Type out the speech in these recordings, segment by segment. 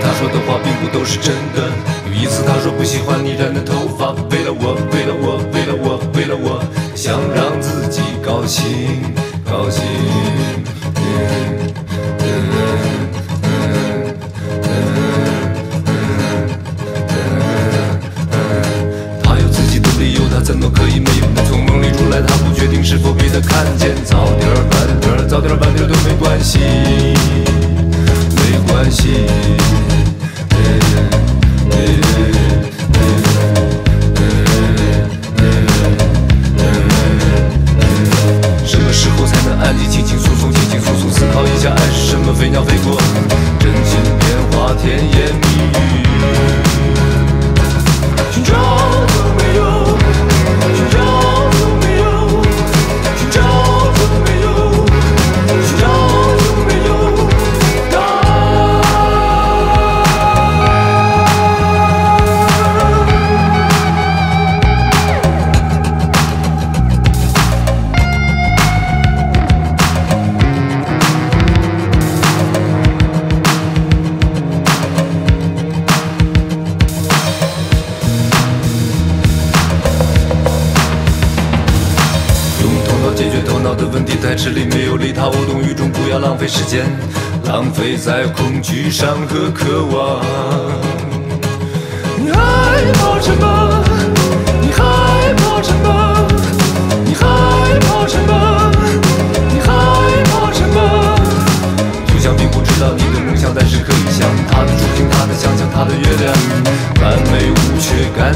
他说的话并不都是真的。有一次他说不喜欢你染的头发，为了我，为了我，为了我，为了我，想让自己高兴，高兴。他有自己的理由，他怎么可以没有？从梦里出来，他不确定是否被他看见。早点儿晚点儿，早点儿晚点儿都没关系，的问题，太吃力，没有利他。我懂与众，不要浪费时间，浪费在恐惧上和渴望。你害怕什么？你害怕什么？你害怕什么？你害怕什么？就像并不知道你的梦想，但是可以想他的憧憬，他的想象，他的月亮，完美无缺，感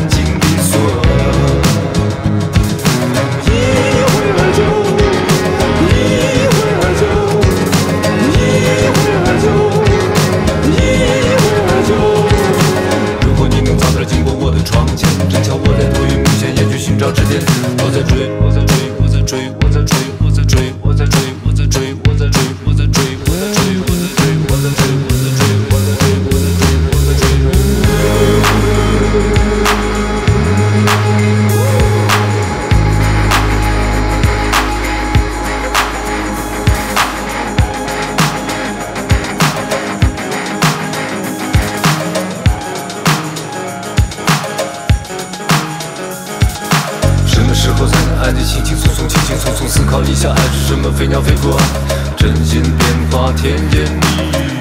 时候才能爱你、轻轻松松、轻轻松松思考一下，爱是什么？飞鸟飞过，真心变化，甜言蜜语。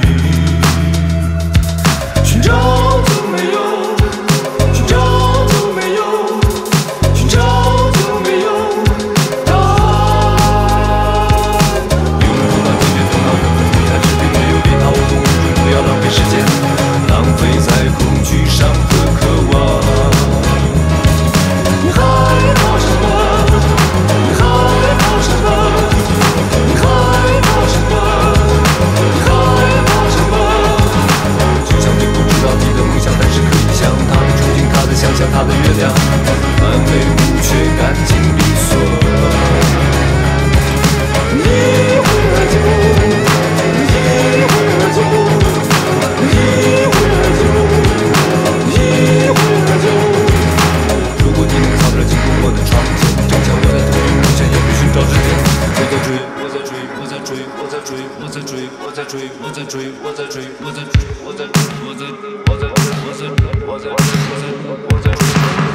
我在追，我在追，我在追，我在追，我在追，我在追，我在，我在，我在，我在，我在，我在，我在追。